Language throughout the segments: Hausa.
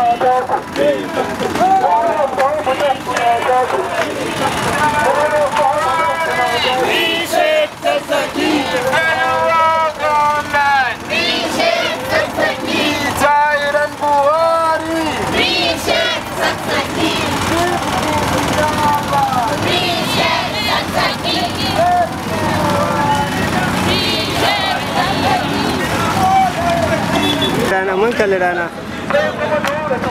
Mutum kuna da ku. Mutum kuna da ku. Jairan Buhari. rana mun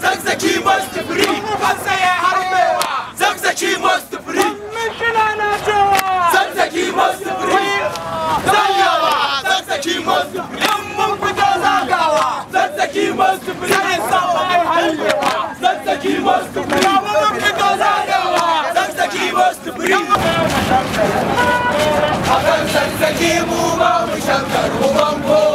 Zagzaki must free! Zagzaki must zagawa. Zazzaki must be free. Harbewa. Zazzaki must be free. Mun fito zagawa. Zazzaki must be free. Akan zazzaki mu ba mu shankar uban kowa.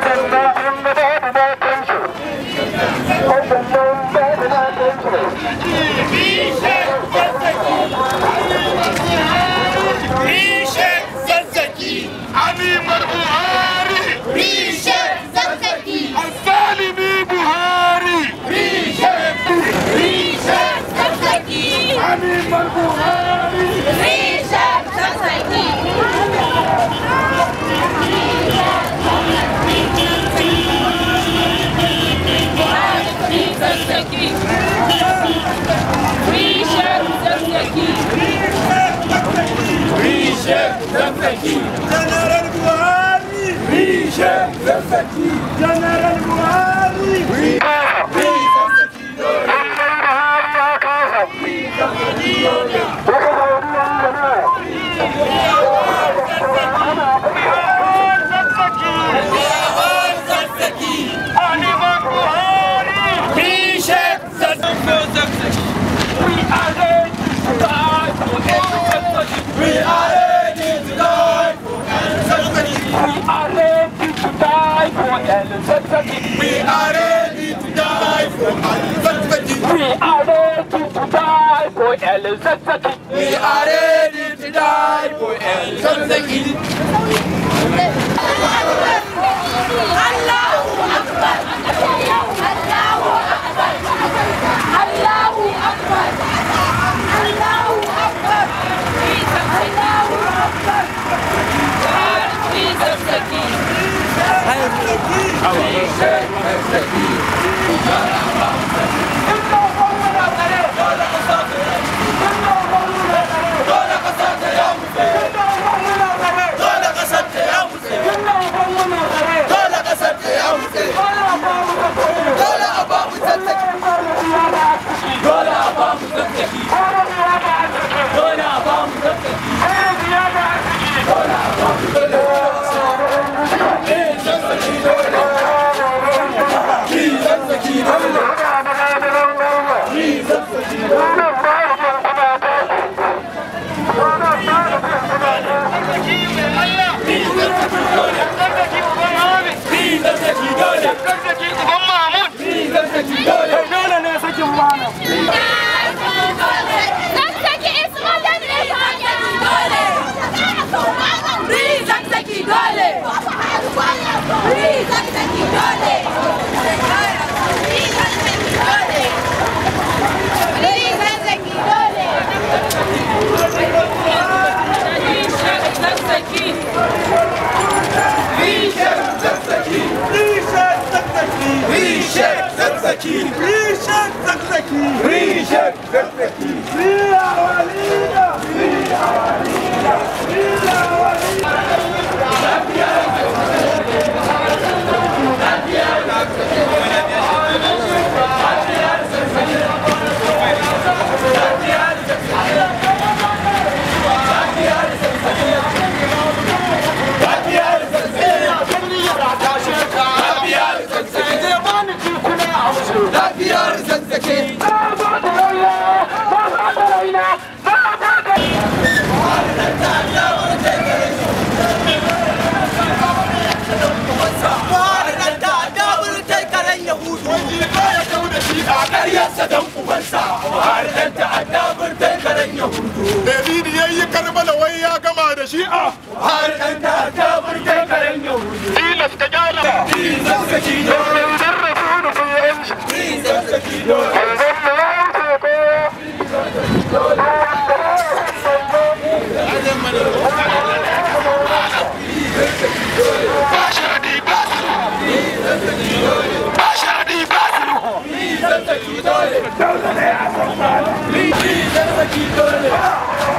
Zazzaki Rishe El Zazzaki. We are ready to die for zazzaki We are ready to die for El Zazzaki. We are ready to die for El Zazzaki. Allahu Akbar. Allahu Akbar. Allahu Akbar. Allahu Akbar. Allahu Akbar. Dole Kai karen. David ya yi karbala wai ya gama da shi'a. Nan da dabur kai karen Yahudu. Tilas ka gyara. Ni zazzaki dole. Ni zazzaki dole.